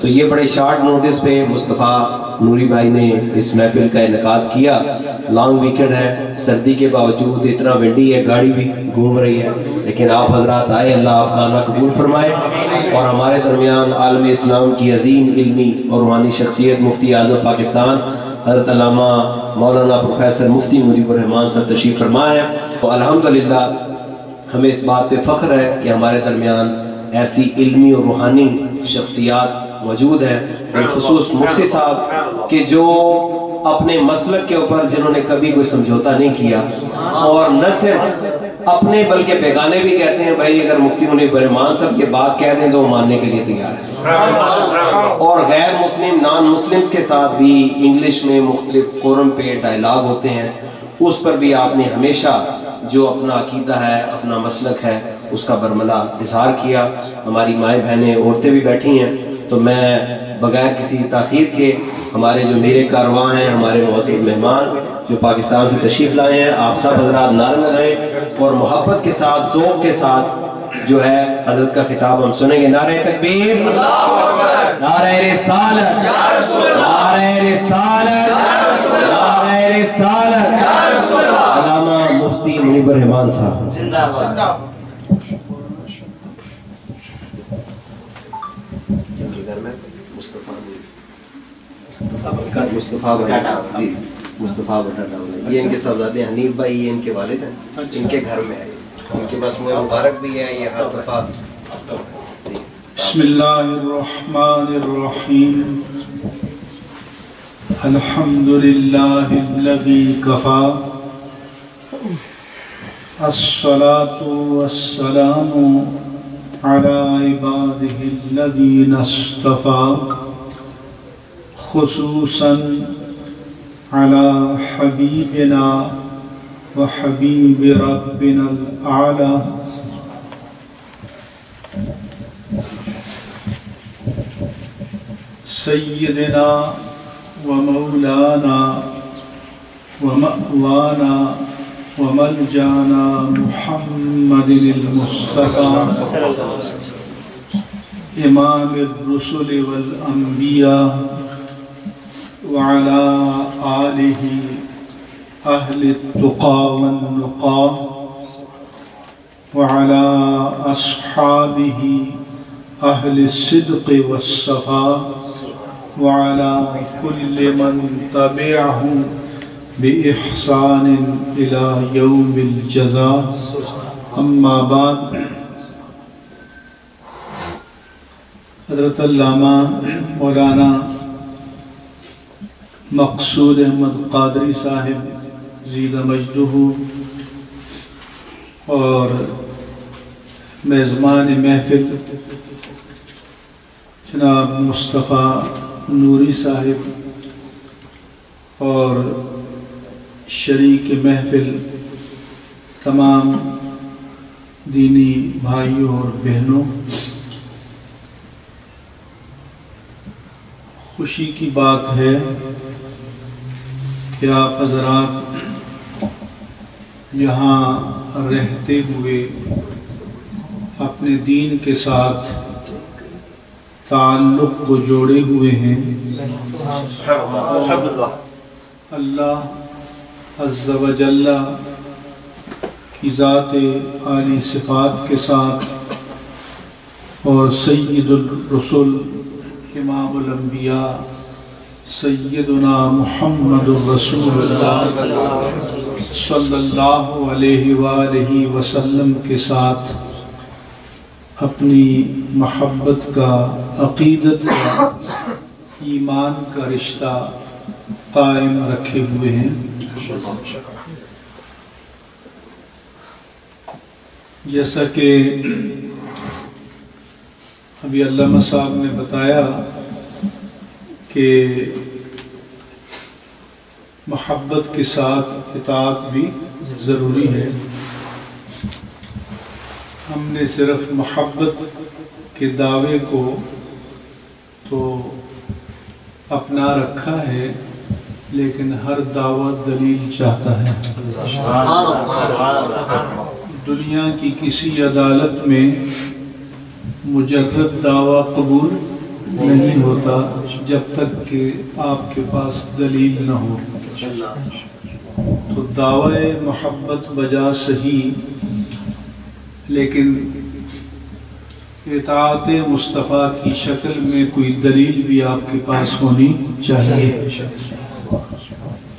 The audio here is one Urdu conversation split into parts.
تو یہ بڑے شارٹ نوٹس پہ مصطفیٰ نوری بھائی نے اس محفل کا انعقاد کیا۔ لانگ ویکنڈ ہے، سردی کے باوجود اتنا ونڈی ہے، گاڑی بھی گھوم رہی ہے۔ لیکن آپ حضرات آئے، اللہ آپ کا قبول فرمائے۔ اور ہمارے درمیان عالم اسلام کی عظیم علمی اور روحانی شخصیت مفتی اعظم پاکستان، حضرت علامہ مولانا پروفیسر مفتی مریب الرحمان صاحب تشریف فرما ہے تو الحمدللہ، ہمیں اس بات پہ فخر ہے کہ ہمارے درمیان ایسی علمی اور روحانی شخصیات موجود ہیں۔ بالخصوص مفتی صاحب کہ جو اپنے مسلک کے اوپر جنہوں نے کبھی کوئی سمجھوتا نہیں کیا اور نہ صرف اپنے بلکہ بیگانے بھی کہتے ہیں، بھائی اگر مفتی منی برحمان صاحب یہ بات کہہ دیں تو وہ ماننے کے لیے تیار ہے اور غیر مسلم، نان مسلمز کے ساتھ بھی انگلش میں مختلف فورم پہ ڈائلاگ ہوتے ہیں۔ اس پر بھی آپ نے ہمیشہ جو اپنا عقیدہ ہے، اپنا مسلک ہے، اس کا برملا اظہار کیا۔ ہماری مائیں بہنیں، عورتیں بھی بیٹھی ہیں۔ تو میں بغیر کسی تاخیر کے ہمارے جو میرے کارواں ہیں، ہمارے معزز مہمان جو پاکستان سے تشریف لائے ہیں، آپ سب حضرات نعرہ لگائیں اور محبت کے ساتھ، ذوق کے ساتھ جو ہے حضرت کا خطاب ہم سنیں گے۔ نعرہ تکبیر، نعرہ رسالت نعرہ رسالت نعرہ رسالت، علامہ مفتی منیب الرحمان صاحب۔ مصطفیٰ بھائی جی مصطفیٰ یہ ان کے صاحبزادے حنیف بھائی یہ ان کے والد ہیں۔ ان کے گھر میں ہے۔ ان کے بس مبارک بھی ہے یہ ہر دفعہ۔ بسم اللہ الرحمن الرحیم۔ الحمد للہ الذي كفى الصلاة والسلام على عباده الذين اصطفى خصوصا على حبيبنا وحبيب ربنا الأعلى. سيدنا ومولانا ومأوانا وملجانا محمد المصطفى. إمام الرسل والأنبياء. وعلى آله أهل التقى والنقى وعلى أصحابه أهل الصدق والصفاء وعلى كل من تبعهم بإحسان إلى يوم الجزاء. أما بعد، حضرت علامہ مولانا مقصود احمد قادری صاحب زیدہ مجدہ اور میزمان محفل جناب مصطفیٰ نوری صاحب اور شریک محفل تمام دینی بھائیوں اور بہنوں، خوشی کی بات ہے کہ آپ حضرات یہاں رہتے ہوئے اپنے دین کے ساتھ تعلق کو جوڑے ہوئے ہیں؟ اللہ عز و جل کی ذات عالی صفات کے ساتھ اور سید الرسول امام الانبیاء سیدنا محمد الرسول اللہ صلی اللہ علیہ وآلہ وسلم کے ساتھ اپنی محبت کا عقیدت کا ایمان کا رشتہ قائم رکھے ہوئے ہیں۔ جیسا کہ ابھی علامہ صاحب نے بتایا کہ محبت کے ساتھ اطاعت بھی ضروری ہے۔ ہم نے صرف محبت کے دعوے کو تو اپنا رکھا ہے، لیکن ہر دعوت دلیل چاہتا ہے۔ دنیا کی کسی عدالت میں مجرد دعویٰ قبول نہیں ہوتا جب تک کہ آپ کے پاس دلیل نہ ہو۔ تو دعوی محبت بجا صحیح، لیکن اطاعت مصطفیٰ کی شکل میں کوئی دلیل بھی آپ کے پاس ہونی چاہیے۔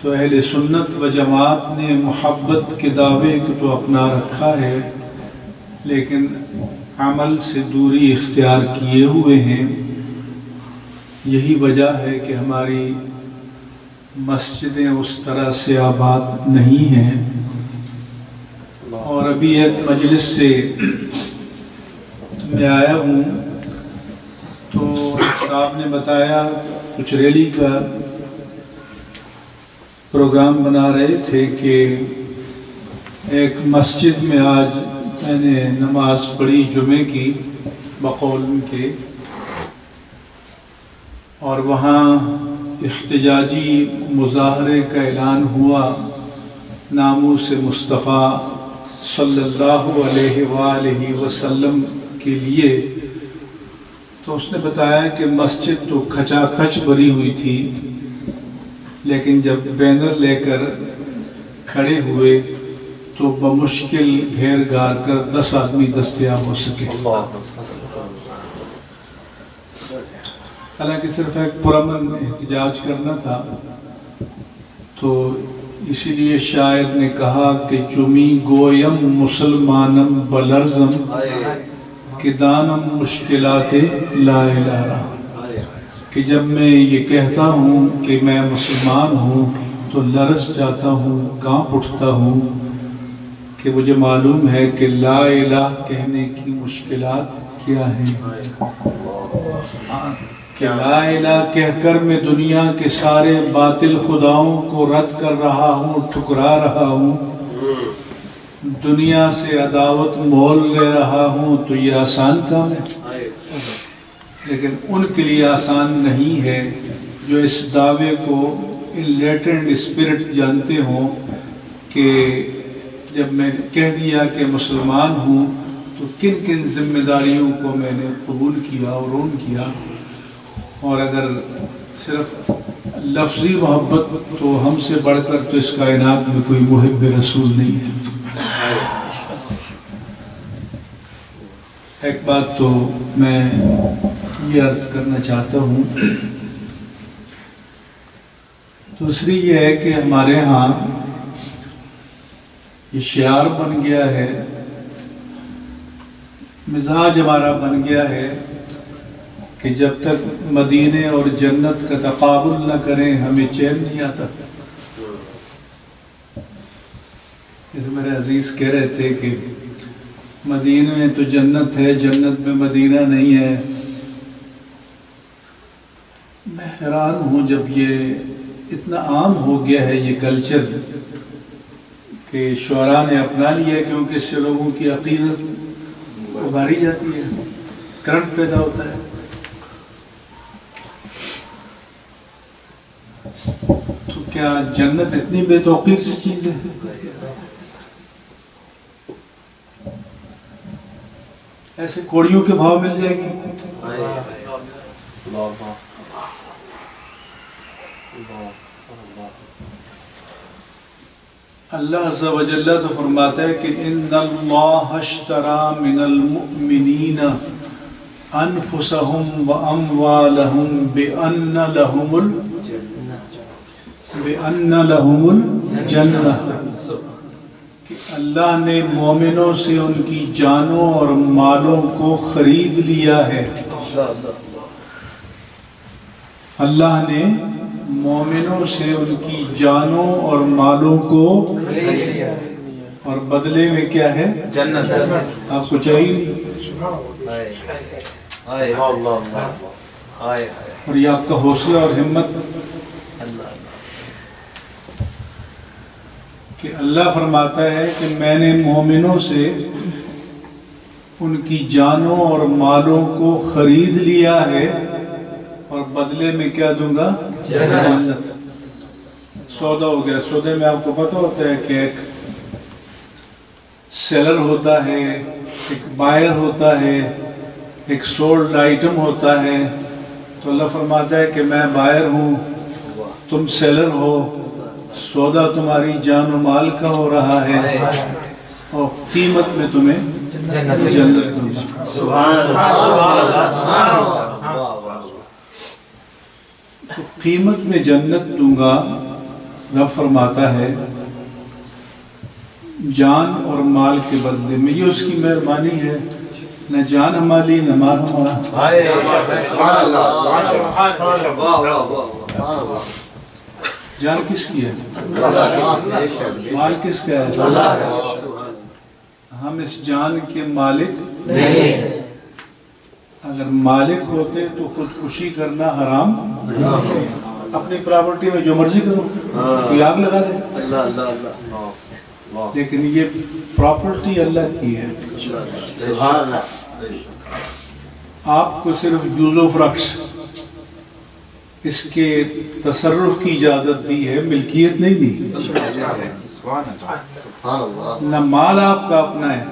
تو اہل سنت و جماعت نے محبت کے دعوے کو تو اپنا رکھا ہے، لیکن عمل سے دوری اختیار کیے ہوئے ہیں۔ یہی وجہ ہے کہ ہماری مسجدیں اس طرح سے آباد نہیں ہیں۔ اور ابھی ایک مجلس سے میں آیا ہوں تو صاحب نے بتایا، کچھ ریلی کا پروگرام بنا رہے تھے کہ ایک مسجد میں آج میں نے نماز پڑھی جمعے کی، بقول کے۔ اور وہاں احتجاجی مظاہرے کا اعلان ہوا۔ ناموں سے مصطفیٰ صلی اللہ علیہ وآلہ وسلم کے لیے۔ تو اس نے بتایا کہ مسجد تو کھچا کھچ بری ہوئی تھی، لیکن جب بینر لے کر کھڑے ہوئے تو بمشکل گھیر گار کر دس آدمی دستیاب ہو سکے۔ حالانکہ صرف ایک پرامن احتجاج کرنا تھا، تو اسی لیے شاعر نے کہا کہ جمی گویم مسلمانم بلرزم، کہ دانم مشکلات لا الہ۔ کہ جب میں یہ کہتا ہوں کہ میں مسلمان ہوں، تو لرز جاتا ہوں، کانپ اٹھتا ہوں کہ مجھے معلوم ہے کہ لا الہ کہنے کی مشکلات کیا ہیں۔ کہ لا الہ کہہ کر میں دنیا کے سارے باطل خداؤں کو رد کر رہا ہوں، ٹھکرا رہا ہوں۔ دنیا سے عداوت مول لے رہا ہوں تو یہ آسان کام ہے۔ لیکن ان کے لیے آسان نہیں ہے جو اس دعوے کو لیٹنڈ اسپرٹ جانتے ہوں کہ جب میں کہہ دیا کہ مسلمان ہوں تو کن کن ذمہ داریوں کو میں نے قبول کیا اور اون کیا۔ اور اگر صرف لفظی محبت تو ہم سے بڑھ کر تو اس کائنات میں کوئی محب رسول نہیں ہے۔ ایک بات تو میں یہ عرض کرنا چاہتا ہوں۔ دوسری یہ ہے کہ ہمارے ہاں یہ شعار بن گیا ہے، مزاج ہمارا بن گیا ہے۔ کہ جب تک مدینے اور جنت کا تقابل نہ کریں، ہمیں چین نہیں آتا۔ جیسے میرے عزیز کہہ رہے تھے کہ مدینے میں تو جنت ہے، جنت میں مدینہ نہیں ہے۔ میں حیران ہوں جب یہ اتنا عام ہو گیا ہے یہ کلچر کہ شعراء نے اپنا لیا ہے، کیونکہ اس سے لوگوں کی عقیدت ابھاری جاتی ہے کرنٹ پیدا ہوتا ہے۔ کیا جنت اتنی بے توقیر سی چیز ہے؟ ایسے کوڑیوں کے بھاؤ مل جائے گی اللہ عز و جل تو فرماتا ہے کہ ان اللہ اشترا من المؤمنین انفسهم واموالهم بان لهم بان لهم الجنہ کہ اللہ نے مومنوں سے ان کی جانوں اور مالوں کو خرید لیا ہے۔ اللہ نے مومنوں سے ان کی جانوں اور مالوں کو اور بدلے میں کیا ہے؟ جنت۔ آپ کو چاہیے؟ اور یہ آپ کا حوصلہ اور ہمت۔ کہ اللہ فرماتا ہے کہ میں نے مومنوں سے ان کی جانوں اور مالوں کو خرید لیا ہے اور بدلے میں کیا دوں گا؟ جنت۔ سودا ہو گیا۔ سودے میں آپ کو پتہ ہوتا ہے کہ ایک سیلر ہوتا ہے، ایک بائر ہوتا ہے، ایک سولڈ آئٹم ہوتا ہے۔ تو اللہ فرماتا ہے کہ میں بائر ہوں، تم سیلر ہو۔ سودا تمہاری جان و مال کا ہو رہا ہے اور قیمت میں تمہیں جنت دوں گا تو قیمت میں جنت دوں گا رب فرماتا ہے جان اور مال کے بدلے میں۔ یہ اس کی مہربانی ہے۔ نہ جان ہماری نہ مال ہمارا۔ جان کس کی ہے؟ مال کس کا ہے؟ ہم اس جان کے مالک اگر مالک ہوتے تو خودکشی کرنا حرام اپنی پراپرٹی میں جو مرضی کرو کوئی آگ لگا دے لیکن یہ پراپرٹی اللہ کی ہے۔ آپ کو صرف یوز آف رقص۔ اس کے تصرف کی اجازت دی ہے، ملکیت نہیں دی۔ نہ مال آپ کا اپنا ہے۔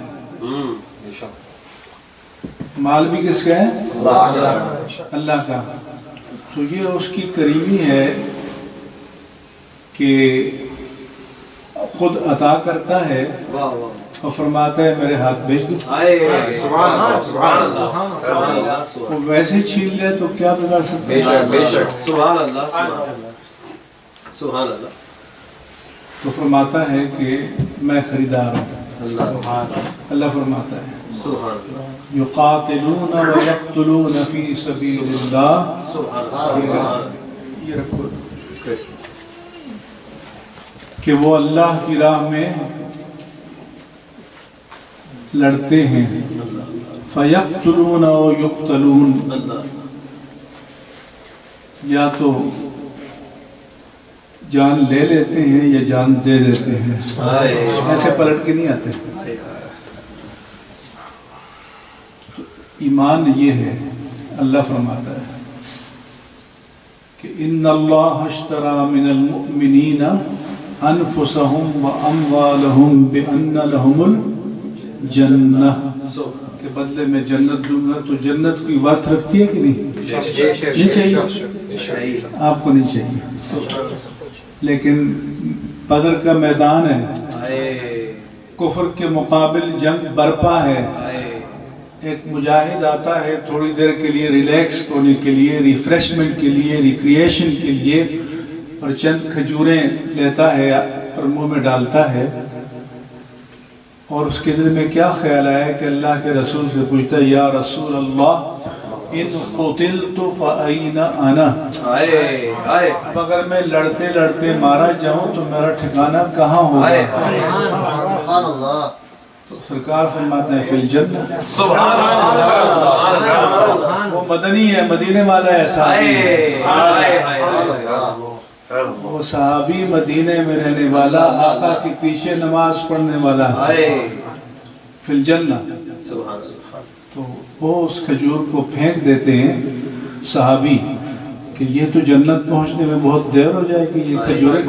مال بھی کس کا ہے؟ اللہ کا۔ تو یہ اس کی کریمی ہے کہ خود عطا کرتا ہے۔ اور فرماتا ہے میرے ہاتھ بھیج دو۔ وہ ویسے چھین لے تو کیا بگاڑ سکتے تو فرماتا ہے کہ میں خریدار ہوں۔ اللہ۔ فرماتا ہے۔ یقاتلون و یقتلون فی سبیل اللہ۔ یہ رکھو۔ کہ وہ اللہ کی راہ میں لڑتے ہیں۔ فیقتلون و یقتلون یا تو جان لے لیتے ہیں یا جان دے دیتے ہیں۔ ایسے پلٹ کے نہیں آتے۔ ایمان یہ ہے، اللہ فرماتا ہے کہ ان اللہ اشترى من المؤمنین انفسهم واموالهم بان لهم الجنہ کے بدلے میں جنت دوں گا تو جنت کوئی ورت رکھتی ہے کہ نہیں؟ نہیں چاہیے؟ آپ کو نہیں چاہیے۔ لیکن بدر کا میدان ہے۔ کفر کے مقابل جنگ برپا ہے۔ ایک مجاہد آتا ہے تھوڑی دیر کے لیے ریلیکس ہونے کے لیے ریفریشمنٹ کے لیے ریکریشن کے لیے اور چند کھجوریں لیتا ہے اور منہ میں ڈالتا ہے۔ اور اس کے دل میں کیا خیال آیا کہ اللہ کے رسول سے پوچھتا ہے یا رسول اللہ ان قتلت فأین انا اب اگر میں لڑتے لڑتے مارا جاؤں تو میرا ٹھکانہ کہاں ہوگا سبحان اللہ۔ تو سرکار فرماتے ہیں فی الجنہ۔ وہ مدنی ہے مدینے والا ہے صحابی ہے۔ وہ صحابی مدینے میں رہنے والا آقا کے پیچھے نماز پڑھنے والا۔ فی الجنہ۔ تو وہ اس کھجور کو پھینک دیتے ہیں صحابی کہ یہ تو جنت پہنچنے میں بہت دیر ہو جائے گی یہ کھجوریں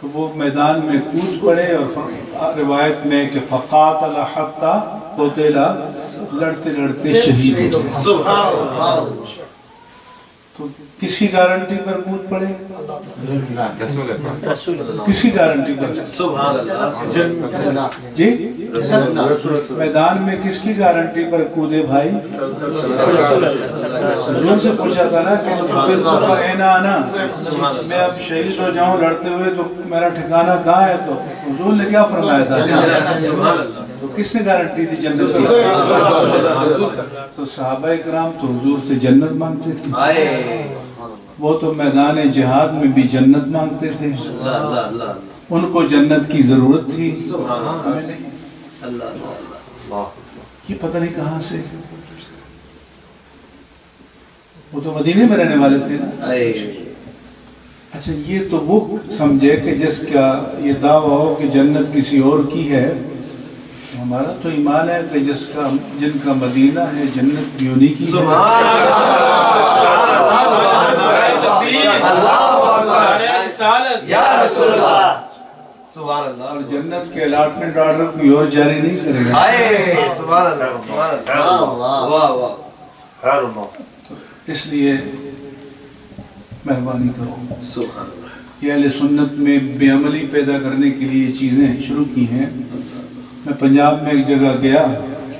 تو وہ میدان میں کود پڑے اور روایت میں کہ فقات الحقہ قتلا لڑتے لڑتے شہید ہو گئے۔ تو کسی گارنٹی پر کود پڑے؟ کسی گارنٹی پر؟ جی؟ میدان میں کس کی گارنٹی پر کودے بھائی؟ حضور سے پوچھا تھا نا کہ حفظ آنا، میں اب شہید ہو جاؤں، لڑتے ہوئے تو میرا ٹھکانہ کہاں ہے؟ تو حضور نے کیا فرمایا تھا؟ تو کس نے گارنٹی دی جنت تو صحابہ کرام تو حضور سے جنت مانگتے تھے۔ وہ تو میدان جہاد میں بھی جنت مانگتے تھے۔ ان کو جنت کی ضرورت تھی۔ نہیں یہ پتہ نہیں کہاں سے۔ وہ تو مدینے میں رہنے والے تھے نا۔ اچھا یہ تو وہ سمجھے کہ جس کا یہ دعویٰ ہو کہ جنت کسی اور کی ہے۔ ہمارا تو ایمان ہے کہ جس کا، جن کا مدینہ ہے، جنت بھی انہی کی ہے سبحان اللہ. اور جنت کے الاٹمنٹ آرڈر کوئی اور جاری نہیں کرے گا ہائے سبحان اللہ سبحان اللہ. اللہ. واہ واہ. خیر اللہ اس لیے مہربانی کرو. سبحان اللہ. یہ اہل سنت میں بے عملی پیدا کرنے کے لیے چیزیں شروع کی ہیں. میں پنجاب میں ایک جگہ گیا.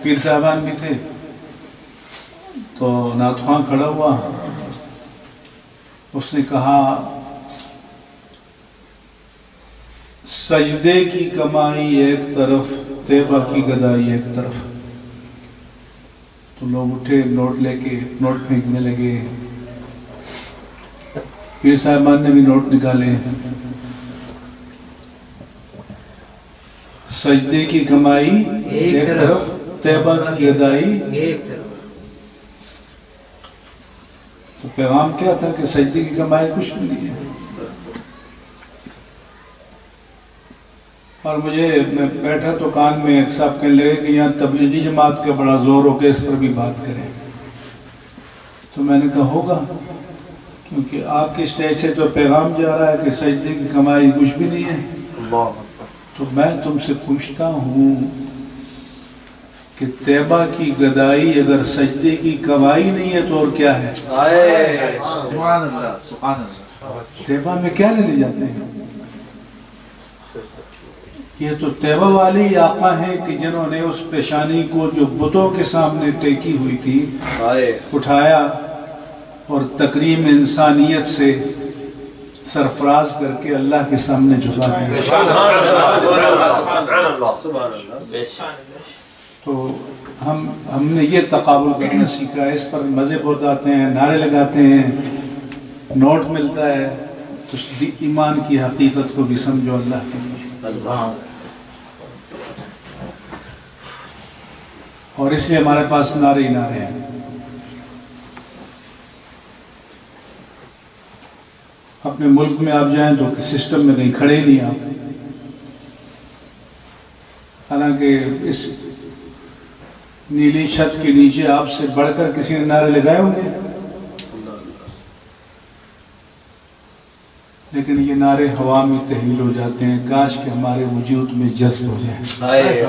پیر صاحبان بھی تھے. تو ناتخواں کھڑا ہوا. اس نے کہا سجدے کی کمائی ایک طرف تیبہ کی گدائی ایک طرف۔ تو لوگ اٹھے نوٹ لے کے نوٹ پھینکنے لگے۔ پیر صاحبان نے بھی نوٹ نکالے۔ سجدے کی کمائی ایک طرف تیبہ کی گدائی ایک طرف۔ تو پیغام کیا تھا کہ سجدے کی کمائی کچھ بھی نہیں ہے؟ اور مجھے میں بیٹھا تو کان میں ایک صاحب کہنے لگے کہ یہاں تبلیغی جماعت کا بڑا زور ہو کے اس پر بھی بات کریں۔ تو میں نے کہا ہوگا کیونکہ آپ کی سٹیج سے تو پیغام جا رہا ہے کہ سجدے کی کمائی کچھ بھی نہیں ہے۔ تو میں تم سے پوچھتا ہوں کہ طیبہ کی گدائی اگر سجدے کی کمائی نہیں ہے تو اور کیا ہے؟ ہائے سبحان اللہ سبحان اللہ۔ طیبہ میں کیا لینے جاتے ہیں؟ یہ تو طیبہ والے ہی آقا ہیں کہ جنہوں نے اس پیشانی کو جو بتوں کے سامنے ٹیکی ہوئی تھی اٹھایا اور تکریم انسانیت سے سرفراز کر کے اللہ کے سامنے جھکا دیا۔ تو ہم ہم نے یہ تقابل کرنا سیکھا ہے اس پر مزے بہت آتے ہیں، نعرے لگاتے ہیں، نوٹ ملتا ہے۔ تو ایمان کی حقیقت کو بھی سمجھو اللہ کے لیے۔ اور اس لیے ہمارے پاس نعرے ہی نعرے ہیں۔ اپنے ملک میں آپ جائیں تو سسٹم میں کہیں کھڑے ہی نہیں آپ۔ حالانکہ اس نیلی چھت کے نیچے آپ سے بڑھ کر کسی نے نعرے لگائے ہوں گے؟ لیکن یہ نعرے ہوا میں تحلیل ہو جاتے ہیں کاش کہ ہمارے وجود میں جذب ہو جائے۔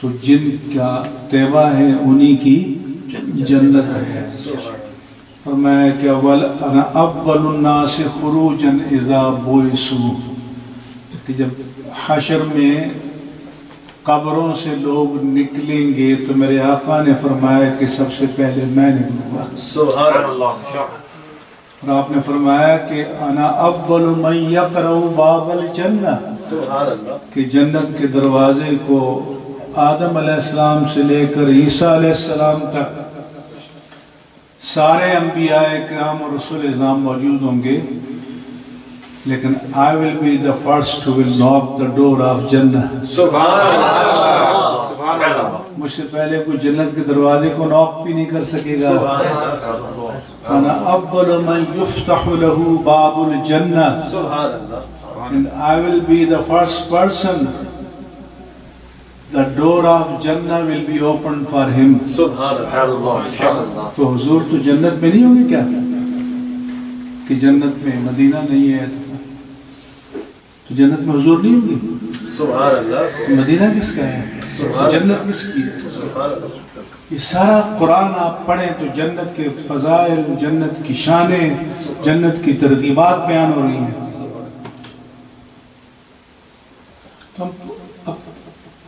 تو جن کا تیبہ ہے انہی کی جنت ہے۔ اور میں کہ اول انا اول الناس خروجا اذا بوئسو کہ جب حشر میں قبروں سے لوگ نکلیں گے تو میرے آقا نے فرمایا کہ سب سے پہلے میں نکلوں گا۔ سبحان اللہ اور آپ نے فرمایا کہ انا اول من یقرأ باب الجنہ۔ سبحان اللہ کہ جنت کے دروازے کو آدم علیہ السلام سے لے کر عیسیٰ علیہ السلام تک سارے انبیاء کرام اور رسول اعظام موجود ہوں گے۔ لیکن I will be the first who will knock the door of جنہ سبحان اللہ سبحان اللہ۔ مجھ سے پہلے کوئی جنت کے دروازے کو نوک بھی نہیں کر سکے گا۔ سبحان اللہ۔ انا اول من یفتح له باب الجنہ سبحان اللہ۔ And I will be the first person the door of Jannah will be opened for him. سبحان اللہ۔ تو حضور تو جنت میں نہیں ہوں گے کیا؟ کہ جنت میں مدینہ نہیں ہے جنت میں حضور نہیں ہوں گے سبحان اللہ مدینہ کس کا ہے؟ جنت کس کی ہے؟ سبحان اللہ یہ سارا قرآن آپ پڑھیں تو جنت کے فضائل جنت کی شانیں جنت کی ترغیبات بیان ہو رہی ہیں۔ تو ہم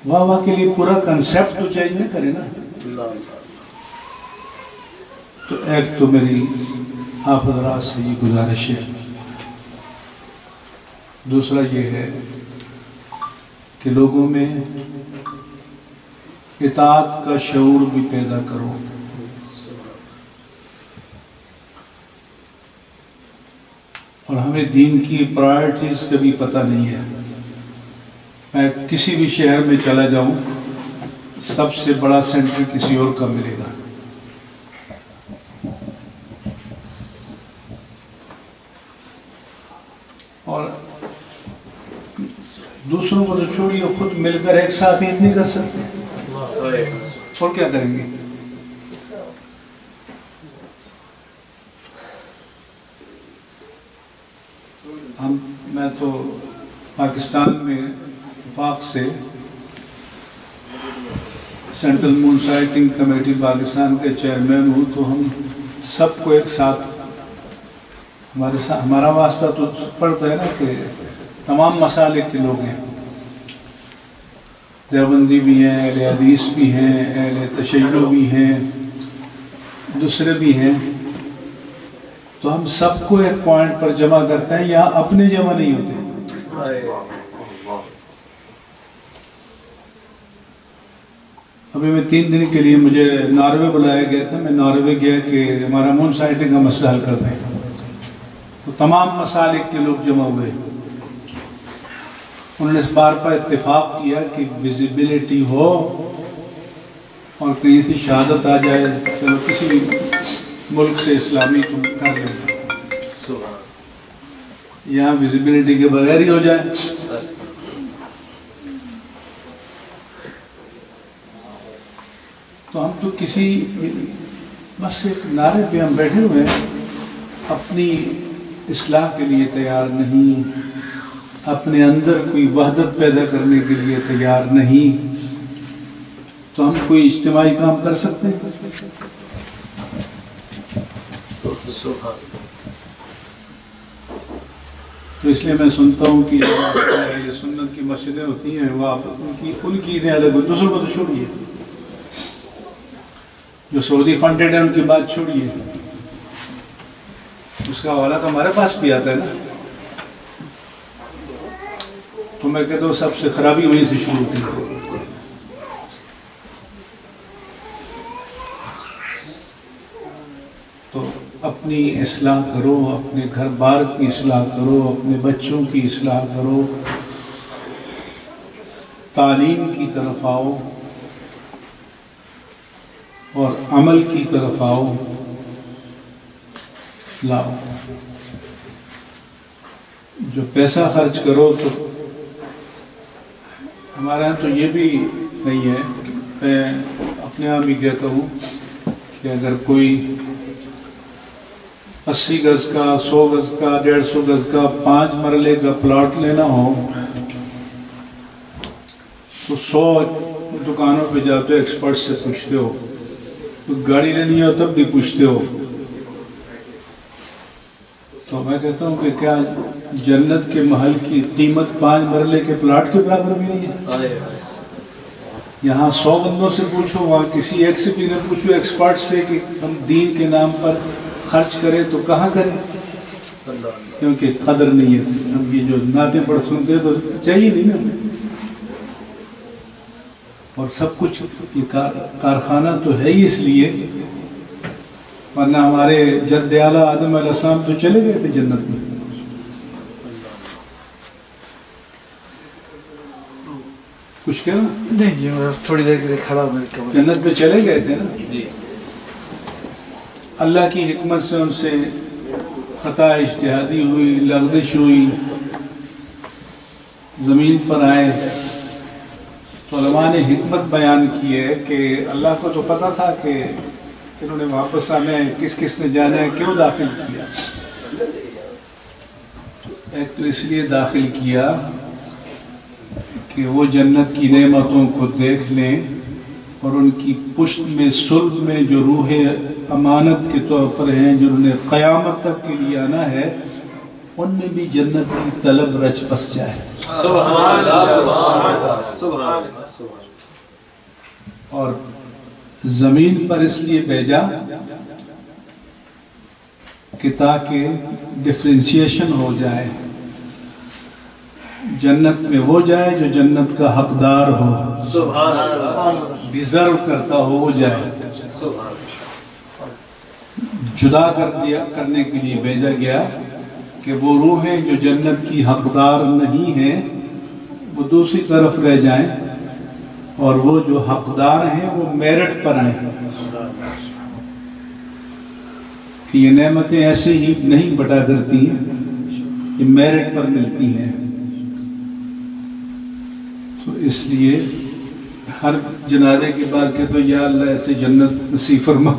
واہ واہ کے لیے پورا کنسیپٹ تو چینج نہ کریں نا۔ تو ایک تو میری آپ حضرات سے یہ گزارش ہے۔ دوسرا یہ ہے کہ لوگوں میں اطاعت کا شعور بھی پیدا کرو۔ اور ہمیں دین کی پرائرٹیز کا بھی پتہ نہیں ہے۔ میں کسی بھی شہر میں چلا جاؤں، سب سے بڑا سینٹر کسی اور کا ملے گا۔ دوسروں کو تو چھوڑیے خود مل کر ایک ساتھ عید نہیں کر سکتے۔ اور کیا کریں گے؟ ہم میں تو پاکستان میں وفاق سے central moon sighting committee Pakistan کے چیئرمین ہوں تو ہم سب کو ایک ساتھ ہمارے ساتھ ہمارا واسطہ تو پڑتا ہے نا کہ تمام مسالک کے لوگ ہیں۔ دیوبندی بھی ہیں، اہل حدیث بھی ہیں، اہل تشیع بھی ہیں، دوسرے بھی ہیں۔ تو ہم سب کو ایک پوائنٹ پر جمع کرتے ہیں، یہاں اپنے جمع نہیں ہوتے۔ ابھی میں تین دن کے لیے مجھے ناروے بلایا گیا تھا، میں ناروے گیا کہ ہمارا مون سائٹنگ کا مسئلہ حل کر دیں۔ تو تمام مسالک کے لوگ جمع ہوئے۔ انہوں نے اس بار پر اتفاق کیا کہ ویزیبلٹی ہو اور کہیں سے شہادت آ جائے چلو کسی ملک سے اسلامی کو کر لیں یہاں ویزیبلٹی کے بغیر ہی ہو جائے۔ تو ہم تو کسی بس ایک نعرے پہ ہم بیٹھے ہوئے ہیں اپنی اصلاح کے لیے تیار نہیں۔ اپنے اندر کوئی وحدت پیدا کرنے کے لیے تیار نہیں، تو ہم کوئی اجتماعی کام کر سکتے ہیں؟ تو اس لیے میں سنتا ہوں کہ یہ سنت کی مسجدیں ہوتی ہیں، وہ آپ ان کی ان کی عیدیں الگ ہوتی دوسروں کو تو چھوڑیے۔ جو سعودی فنڈیڈ ہے ان کی بات چھوڑیے۔ اس کا حوالہ تو ہمارے پاس بھی آتا ہے نا تو میں کہتا ہوں سب سے خرابی وہیں سے شروع کی۔ تو اپنی اصلاح کرو، اپنے گھر بار کی اصلاح کرو، اپنے بچوں کی اصلاح کرو۔ تعلیم کی طرف آؤ اور عمل کی طرف آؤ۔ لاؤ۔ جو پیسہ خرچ کرو تو ہمارے یہاں تو یہ بھی نہیں ہے۔ میں اپنے آپ ہی کہتا ہوں کہ اگر کوئی اسی گز کا، سو گز کا، ڈیڑھ سو گز کا، پانچ مرلے کا پلاٹ لینا ہو، تو سو دکانوں پہ جاتے ہو ایکسپرٹ سے پوچھتے ہو۔ گاڑی لینی ہو تب بھی پوچھتے ہو۔ میں کہتا ہوں کہ کیا جنت کے محل کی قیمت پانچ مرلے کے پلاٹ کے برابر بھی نہیں ہے؟ یہاں سو بندوں سے پوچھو وہاں کسی ایک سے بھی نہ پوچھو ایکسپرٹ سے کہ ہم دین کے نام پر خرچ کریں تو کہاں کریں؟ کیونکہ قدر نہیں ہے۔ ہم یہ جو نعتیں پڑھ سنتے تو چاہیے نہیں نا۔ ہمیں اور سب کچھ یہ کارخانہ تو ہے ہی اس لیے ورنہ ہمارے جد اعلیٰ آدم علیہ السلام تو چلے گئے تھے جنت میں۔ کچھ کہنا؟ نہیں جی میں تھوڑی دیر کے لیے کھڑا ہوں جنت میں چلے گئے تھے نا؟ اللہ کی حکمت سے ان سے خطا اشتہادی ہوئی لغزش ہوئی زمین پر آئے۔ تو علماء نے حکمت بیان کی ہے کہ اللہ کو تو پتا تھا کہ انہوں نے واپس آنا ہے کس کس نے جانا ہے کیوں داخل کیا؟ ایک تو اس لیے داخل کیا کہ وہ جنت کی نعمتوں کو دیکھ لیں اور ان کی پشت میں سلب میں جو روح امانت کے طور پر ہیں جو انہیں قیامت تک کے لیے آنا ہے ان میں بھی جنت کی طلب رچ بس جائے۔ سبحان اللہ سبحان اللہ سبحان اللہ۔ اور زمین پر اس لیے بھیجا کہ تاکہ ڈفرینسیشن ہو جائے۔ جنت میں وہ جائے جو جنت کا حقدار ہو۔ سبحان اللہ ڈیزرو کرتا ہو وہ جائے۔ جدا کر دیا، کرنے کے لیے بھیجا گیا کہ وہ روحیں جو جنت کی حقدار نہیں ہیں، وہ دوسری طرف رہ جائیں۔ اور وہ جو حقدار ہیں وہ میرٹ پر آئیں کہ یہ نعمتیں ایسے ہی نہیں بٹا کرتی ہیں یہ میرٹ پر ملتی ہیں۔ تو اس لیے ہر جنازے کے بعد کہ تو یا اللہ ایسے جنت نصیب فرما۔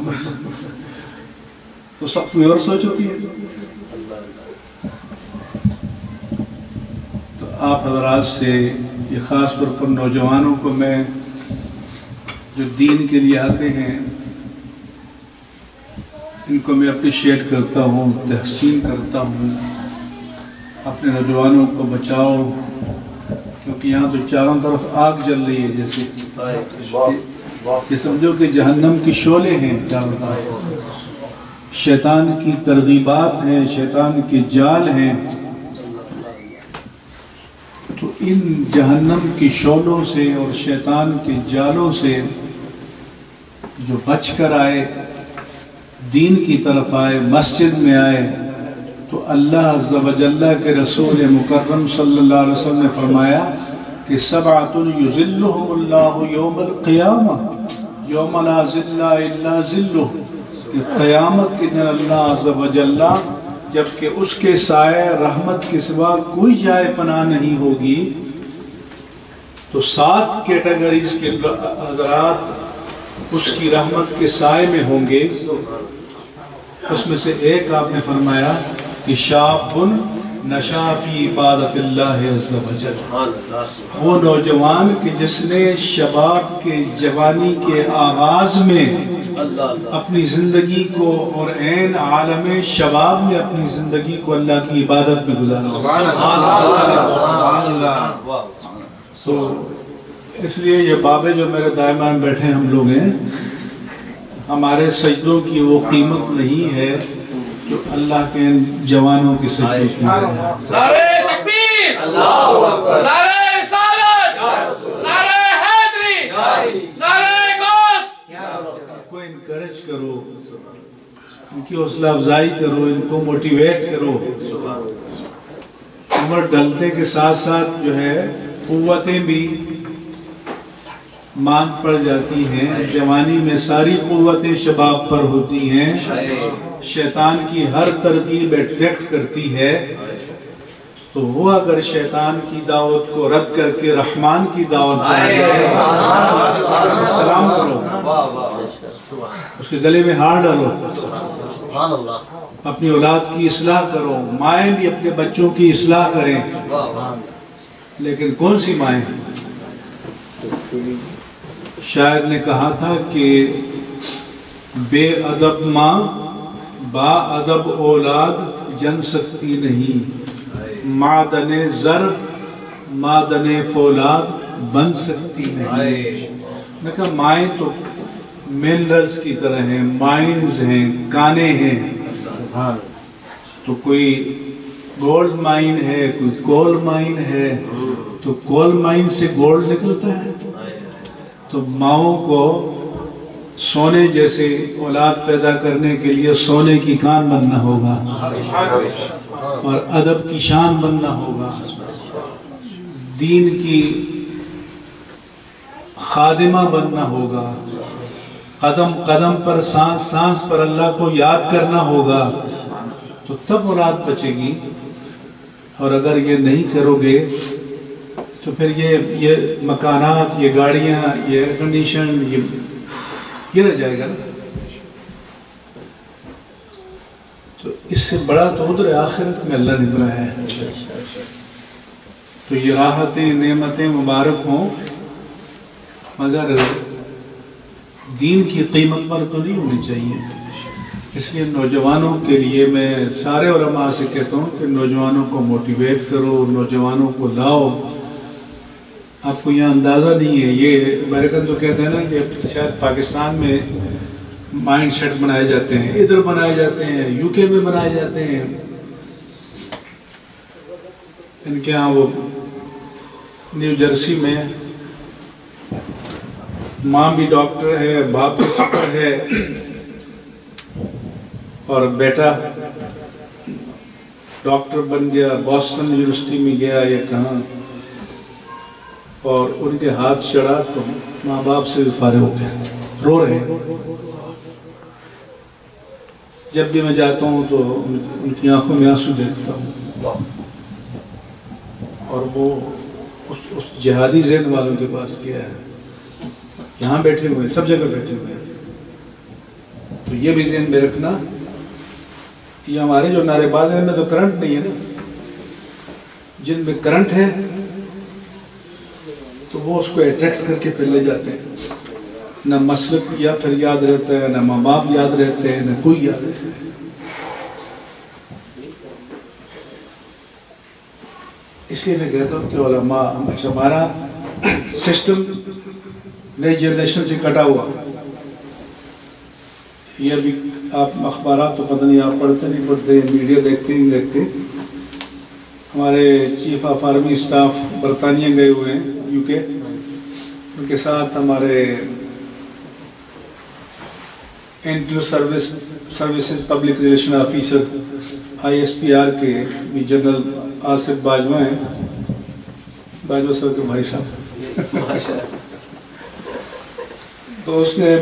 تو سب کوئی اور سوچ ہوتی ہے۔ تو آپ حضرات سے یہ خاص طور پر نوجوانوں کو میں جو دین کے لیے آتے ہیں، ان کو میں اپریشیٹ کرتا ہوں، تحسین کرتا ہوں۔ اپنے نوجوانوں کو بچاؤ، کیونکہ یہاں تو چاروں طرف آگ جل رہی ہے، جیسے یہ سمجھو کہ جہنم کی شعلے ہیں چاروں طرف۔ شیطان کی ترغیبات ہیں، شیطان کے جال ہیں۔ ان جہنم کی شعلوں سے اور شیطان کے جالوں سے جو بچ کر آئے، دین کی طرف آئے، مسجد میں آئے، تو اللہ عز و جلہ کے رسول مکرم صلی اللہ علیہ وسلم نے فرمایا کہ سبعت یذلہم اللہ یوم القیامہ، یوم لا ذل الا ذلہ، کہ قیامت کے دن اللہ عز و جلہ جبکہ اس کے سائے رحمت کے سوا کوئی جائے پناہ نہیں ہوگی، تو سات کیٹیگریز کے حضرات اس کی رحمت کے سائے میں ہوں گے۔ اس میں سے ایک آپ نے فرمایا کہ شابن نشا فی عبادت اللہ عز و جل۔ وہ نوجوان کہ جس نے شباب کے جوانی کے آغاز میں اپنی زندگی کو اور عین عالم شباب میں اپنی زندگی کو اللہ کی عبادت میں گزارا۔ تو اس لیے یہ بابے جو میرے دائمان بیٹھے ہم لوگ ہیں ہمارے سجدوں کی وہ قیمت نہیں ہے۔ جو اللہ کے جوانوں کی سجدوں کی ہے۔ نعرہ تکبیر۔ نعرہ رسالت۔ نعرہ حیدری۔ نعرہ غوث۔ کو انکرج کرو۔ ان کی حوصلہ افزائی کرو۔ ان کو موٹیویٹ کرو۔ عمر ڈلتے کے ساتھ ساتھ جو ہے قوتیں بھی مان پڑ جاتی ہیں۔ جوانی میں ساری قوتیں شباب پر ہوتی ہیں۔ شیطان کی ہر ترتیب اٹریکٹ کرتی ہے تو وہ اگر شیطان کی دعوت کو رد کر کے رحمان کی دعوت سلام کرو اس کے گلے میں ہار ڈالو اپنی اولاد کی اصلاح کرو مائیں بھی اپنے بچوں کی اصلاح کریں لیکن کون سی مائیں شاعر نے کہا تھا کہ بے ادب ماں با ادب اولاد جن سکتی نہیں۔ معدن زر معدن فولاد بن سکتی نہیں۔ میں کہا، مائیں تو منرلز کی طرح ہیں، مائنز ہیں، کانے ہیں۔ تو کوئی گولڈ مائن ہے، کوئی کول مائن ہے، تو کول مائن سے گولڈ نکلتا ہے۔ تو ماؤں کو سونے جیسے اولاد پیدا کرنے کے لیے سونے کی کان بننا ہوگا اور ادب کی شان بننا ہوگا۔ دین کی خادمہ بننا ہوگا۔ قدم قدم پر، سانس سانس پر اللہ کو یاد کرنا ہوگا۔ تو تب اولاد بچے گی۔ اور اگر یہ نہیں کرو گے، تو پھر یہ یہ مکانات، یہ گاڑیاں، یہ ایئر کنڈیشن یہ یہ رہ جائے گا نا؟ تو اس سے بڑا تو ادھر آخرت میں اللہ نے بنایا ہے۔ تو یہ راحتیں، نعمتیں مبارک ہوں، مگر دین کی قیمت پر تو نہیں ہونی چاہیے۔ اس لیے نوجوانوں کے لیے میں سارے علماء سے کہتا ہوں کہ نوجوانوں کو موٹیویٹ کرو، نوجوانوں کو لاؤ۔ آپ کو یہاں اندازہ نہیں ہے، یہ امریکن تو کہتے ہیں نا کہ شاید پاکستان میں مائنڈ سیٹ بنائے جاتے ہیں، ادھر بنائے جاتے ہیں یو کے میں بنائے جاتے ہیں۔ ان کے ہاں وہ نیو جرسی میں ماں بھی ڈاکٹر ہے، باپ بھی سکر ہے اور بیٹا ڈاکٹر بن گیا، بوسٹن یونیورسٹی میں گیا یا کہاں اور ان کے ہاتھ چڑھا تو ماں باپ سے بھی فارغ ہو گیا رو رہے ہیں۔ جب بھی میں جاتا ہوں تو ان کی آنکھوں میں آنسو دیکھتا ہوں۔ اور وہ اس, اس جہادی ذہن والوں کے پاس گیا ہے۔ یہاں بیٹھے ہوئے ہیں سب جگہ بیٹھے ہوئے ہیں۔ تو یہ بھی ذہن میں رکھنا یہ ہمارے جو نعرے باز ہیں میں تو کرنٹ نہیں ہے نا۔ جن میں کرنٹ ہے تو وہ اس کو اٹریکٹ کر کے پھر لے جاتے ہیں۔ نہ مسلک یا پھر یاد رہتا ہے، نہ ماں باپ یاد رہتے ہیں، نہ کوئی یاد رہتا ہے۔ اس لیے میں کہتا ہوں کہ علماء اچھا ہمارا سسٹم نئی جنریشن سے کٹا ہوا۔ یہ بھی آپ اخبارات تو پتہ نہیں، آپ پڑھتے نہیں، پڑھتے میڈیا دیکھتے نہیں، دیکھتے۔ ہمارے چیف آف آرمی اسٹاف برطانیہ گئے ہوئے ہیں۔ یو کے ان کے ساتھ ہمارے inter service services public relation officer I S P R کے بھی جنرل آصف باجوہ ہیں. باجوہ صاحب کے بھائی صاحب تو اس نے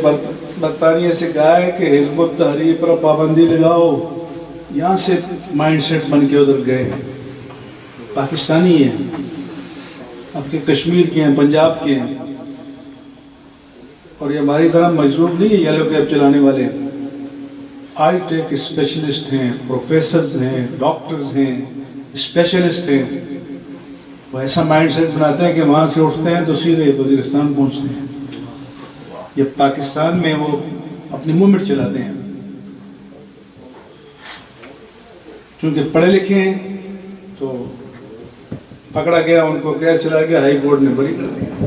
برطانیہ سے کہا ہے کہ حزب التحریر پر پابندی لگاؤ. یہاں سے مائنڈ سیٹ بن کے ادھر گئے پاکستانی ہیں. اب کے کشمیر کے ہیں، پنجاب کے ہیں۔ اور یہ ہماری طرح مجروب نہیں ہے یلو کیب چلانے والے۔ آئی ٹیک اسپیشلسٹ ہیں، پروفیسرز ہیں، ڈاکٹرز ہیں، اسپیشلسٹ ہیں۔ وہ ایسا مائنڈ سیٹ بناتے ہیں کہ وہاں سے اٹھتے ہیں تو سیدھے وزیرستان پہنچتے ہیں۔ یہ پاکستان میں وہ اپنی مومنٹ چلاتے ہیں۔ چونکہ پڑھے لکھے ہیں تو پکڑا گیا، ان کو کیا چلا گیا، ہائی کورٹ نے بری کر دیا۔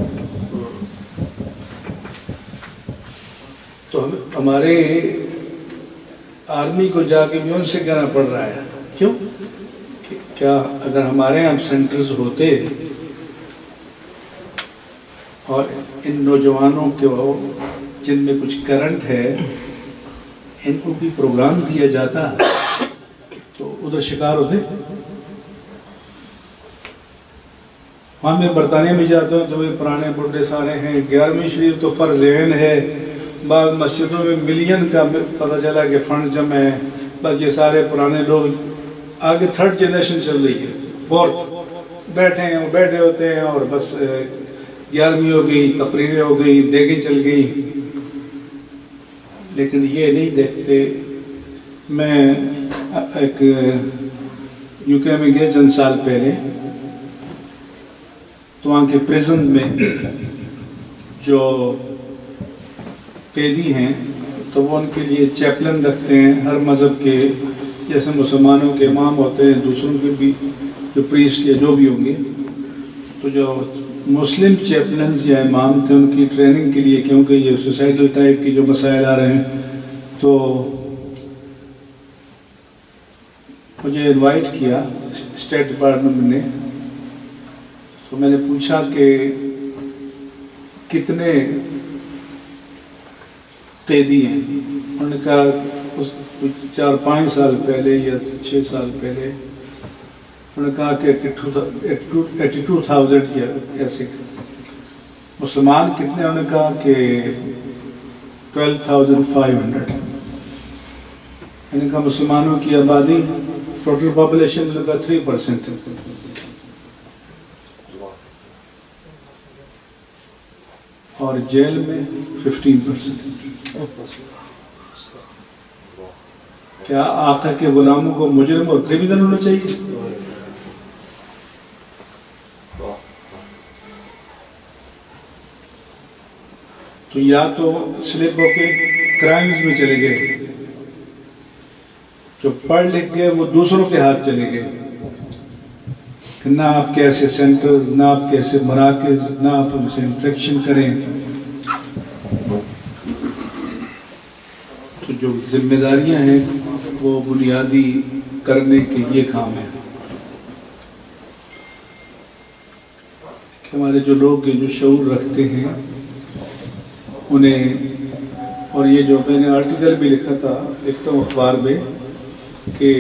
تو ہمارے آرمی کو جا کے بھی ان سے کہنا پڑ رہا ہے۔ کیوں؟ کیا اگر ہمارے یہاں سینٹرز ہوتے اور ان نوجوانوں کو جن میں کچھ کرنٹ ہے، ان کو بھی پروگرام دیا جاتا تو ادھر شکار ہوتے۔ وہاں میں برطانیہ میں جاتا ہوں تو وہ پرانے بڑھے سارے ہیں، گیارہویں شریف تو فرض عین ہے۔ بعض مسجدوں میں ملین کا پتہ چلا کہ فنڈ جمع ہے بس یہ سارے پرانے لوگ آگے تھرڈ جنریشن چل رہی ہے۔ فورتھ بیٹھے ہیں، وہ بیٹھے ہوتے ہیں اور بس گیارہویں ہو گئی، تقریریں ہو گئی دیگیں چل گئی۔ لیکن یہ نہیں دیکھتے۔ میں ایک یو کے میں گئے چند سال پہلے۔ تو وہاں کے پریزن میں جو قیدی ہیں، تو وہ ان کے لیے چیپلن رکھتے ہیں ہر مذہب کے، جیسے مسلمانوں کے امام ہوتے ہیں، دوسروں کے بھی، جو پریسٹ یا جو بھی ہوں گے۔ تو جو مسلم چیپلنز یا امام تھے، ان کی ٹریننگ کے لیے، کیونکہ یہ سوسائٹل ٹائپ کی جو مسائل آ رہے ہیں، تو مجھے انوائٹ کیا، اسٹیٹ ڈپارٹمنٹ نے تو میں نے پوچھا کہ کتنے قیدی ہیں؟ انہوں نے کہا اس چار پانچ سال پہلے یا چھ سال پہلے۔ انہوں نے کہا کہ ایٹی ٹو تھاؤزینڈ یا ایسے۔ مسلمان کتنے؟ انہوں نے کہا کہ ٹویلو تھاؤزینڈ فائیو ہنڈریڈ۔ میں نے کہا مسلمانوں کی آبادی ٹوٹل پاپولیشن میں نے کہا تھری پرسینٹ اور جیل میں ففٹین پرسینٹ کیا آقا کے غلاموں کو مجرم اور کریمنل ہونا چاہیے؟ تو یا تو سلپ ہو کے کرائمز میں چلے گئے، جو پڑھ لکھ گئے وہ دوسروں کے ہاتھ چلے گئے۔ کہ نہ آپ کیسے سینٹر، نہ آپ کیسے مراکز، نہ آپ ان سے انفیکشن کریں۔ تو جو ذمہ داریاں ہیں، وہ بنیادی کرنے کے یہ کام ہے کہ ہمارے جو لوگ جو شعور رکھتے ہیں، انہیں، اور یہ جو میں نے آرٹیکل بھی لکھا تھا، لکھتا ہوں اخبار میں، کہ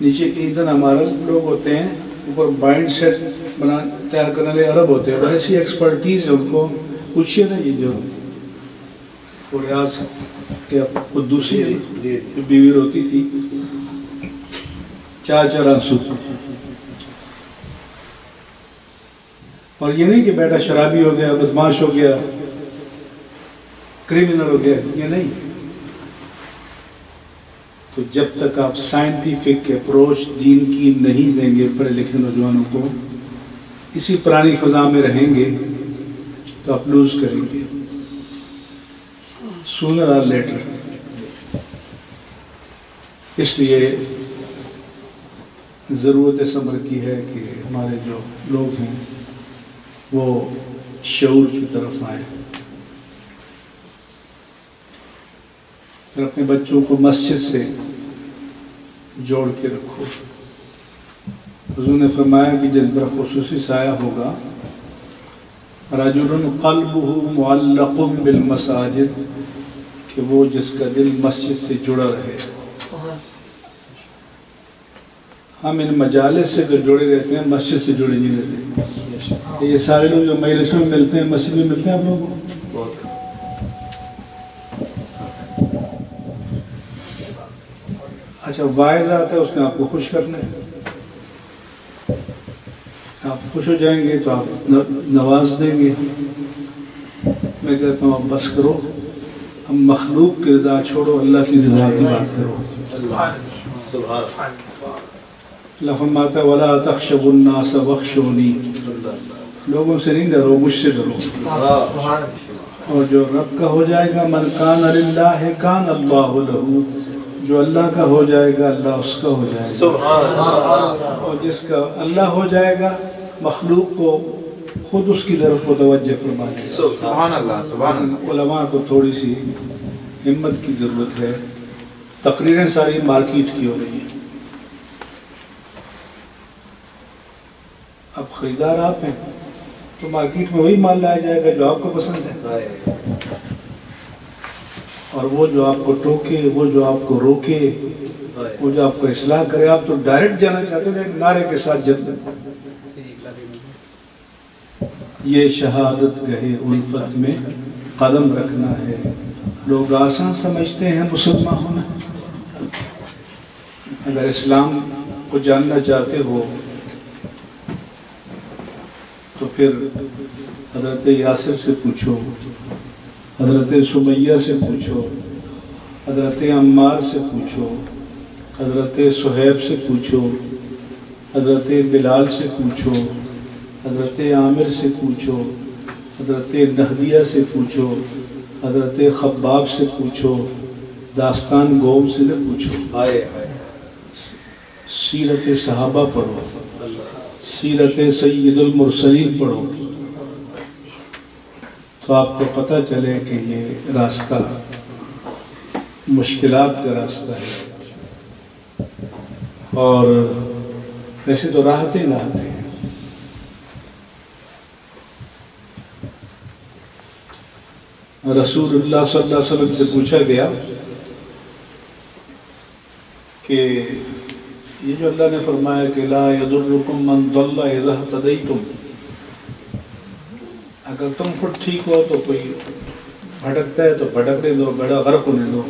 نیچے کی ایندھن ہمارا لوگ ہوتے ہیں اوپر بائنڈ سیٹ بنا تیار کرنے لیے عرب ہوتے ہیں۔ ایسی ایکسپرٹیز ہے ان کو پوچھئے نا یہ جو ریاض کہ قدوسی تھی جو بیوی روتی تھی۔ چار چار آنسو۔ اور یہ نہیں کہ بیٹا شرابی ہو گیا بدماش ہو گیا کریمنل ہو گیا یہ نہیں۔ تو جب تک آپ سائنٹیفک اپروچ دین کی نہیں دیں گے پڑھے لکھے نوجوانوں کو، اسی پرانی فضا میں رہیں گے تو آپ لوز کریں گے۔ سونر آر لیٹر اس لیے ضرورت صبر کی ہے کہ ہمارے جو لوگ ہیں وہ شعور کی طرف آئیں۔ پھر اپنے بچوں کو مسجد سے جوڑ کے رکھو۔ حضور نے فرمایا کہ جن پر خصوصی سایہ ہوگا، رجل قلبه معلق بالمساجد، کہ وہ جس کا دل مسجد سے جڑا رہے۔ ہم ان مجالس سے جو جڑے رہتے ہیں، مسجد سے جڑے نہیں رہتے۔ یہ سارے لوگ جو مجلسوں میں ملتے ہیں، مسجد میں ملتے ہیں آپ لوگوں؟ کو اچھا وائز آتا ہے اس نے آپ کو خوش کرنا ہے۔ آپ خوش ہو جائیں گے تو آپ نواز دیں گے۔ میں کہتا ہوں آپ بس کرو۔ ہم مخلوق کی رضا چھوڑو، اللہ کی رضا کی بات کرو۔ اللہ فرماتا ہے، وَلَا تَخْشَبُ النَّاسَ لوگوں سے نہیں ڈرو، مجھ سے ڈرو۔ اور جو رب کا ہو جائے گا، من کان للہ کان اللہ لہو جو اللہ کا ہو جائے گا اللہ اس کا ہو جائے گا۔ اور جس کا اللہ ہو جائے گا مخلوق کو خود اس کی طرف متوجہ فرما دے۔ گا سبحان اللہ سبحان اللہ۔ علماء کو تھوڑی سی ہمت کی ضرورت ہے۔ تقریریں ساری مارکیٹ کی ہو رہی ہیں۔ اب خریدار آپ ہیں تو مارکیٹ میں وہی مال لایا جائے گا جو آپ کو پسند ہے۔ اور وہ جو آپ کو ٹوکے، وہ جو آپ کو روکے، وہ جو آپ کو اصلاح کرے، آپ تو ڈائریکٹ جانا چاہتے تھے نعرے کے ساتھ جلد یہ شہادت گہے الفت میں قدم رکھنا ہے۔ لوگ آسان سمجھتے ہیں مسلمان ہونا۔ اگر اسلام کو جاننا چاہتے ہو، تو پھر حضرت یاسر سے پوچھو۔ حضرت سمیہ سے پوچھو حضرت عمار سے پوچھو حضرت صہیب سے پوچھو حضرت بلال سے پوچھو حضرت عامر سے پوچھو حضرت نہدیہ سے پوچھو حضرت خباب سے پوچھو داستان گوم سے نہ پوچھو۔ سیرت صحابہ پڑھو سیرت سید المرسلین پڑھو۔ تو آپ کو پتہ چلے کہ یہ راستہ مشکلات کا راستہ ہے۔ اور ویسے تو راحتیں راحتیں ہیں۔ رسول اللہ صلی اللہ علیہ وسلم سے پوچھا گیا کہ یہ جو اللہ نے فرمایا کہ لا یضرکم من ضل اذا اهتدیتم اگر تم خود ٹھیک ہو تو کوئی بھٹکتا ہے تو بھٹکنے دو بڑا غرق ہونے دو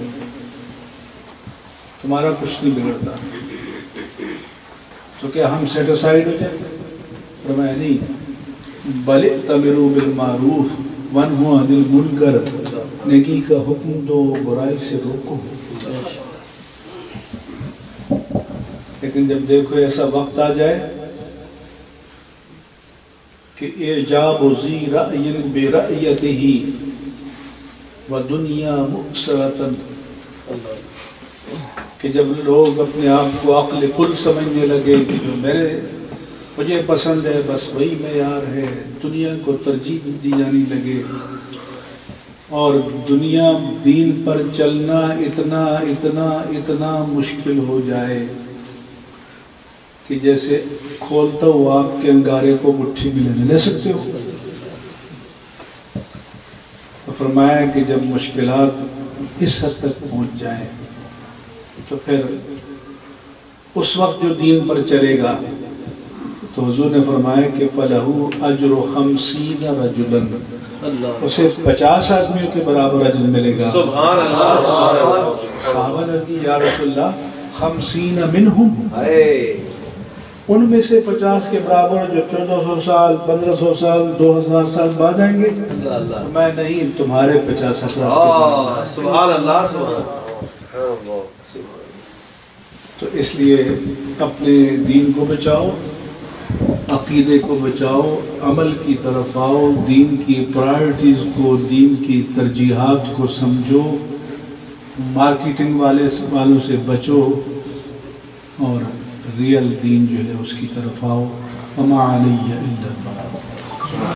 تمہارا کچھ نہیں بگڑتا تو کیا ہم سیٹسائیڈ ہو جائیں فرمایا نہیں بل تمرو بالمعروف ون ہو عدل منکر نیکی کا حکم دو برائی سے روکو لیکن جب دیکھو ایسا وقت آ جائے کہ اعجاب ذی رأی برأیت ہی و دنیا مؤسرتن کہ جب لوگ اپنے آپ کو عقل کل سمجھنے لگے کہ جو میرے، مجھے پسند ہے، بس وہی معیار ہے، دنیا کو ترجیح دی جانی لگے۔ اور دنیا دین پر چلنا اتنا اتنا اتنا مشکل ہو جائے۔ کہ جیسے کھولتا ہوا آپ کے انگارے کو مٹھی میں لینے لے سکتے ہو۔ تو فرمایا کہ جب مشکلات اس حد تک پہنچ جائیں تو پھر اس وقت جو دین پر چلے گا تو حضور نے فرمایا کہ فَلَهُ أَجْرُ خَمْسِينَ رَجُلًا۔ اسے پچاس آدمیوں کے برابر اجر ملے گا۔ سبحان اللہ صحابہ نے کی یا رسول اللہ خمسین منہم۔ ان میں سے پچاس کے برابر جو چودہ سو سال پندرہ سو سال دو ہزار سال بعد آئیں گے۔ اللہ اللہ۔ میں نہیں تمہارے پچاس۔ آہ، سبحان اللہ سبحان اللہ۔ تو اس لیے اپنے دین کو بچاؤ عقیدے کو بچاؤ عمل کی طرف آؤ دین کی پرائرٹیز کو دین کی ترجیحات کو سمجھو مارکیٹنگ والے والوں سے بچو اور ریئل دین جو ہے اس کی طرف آؤ وما علیہ إلا البلاغ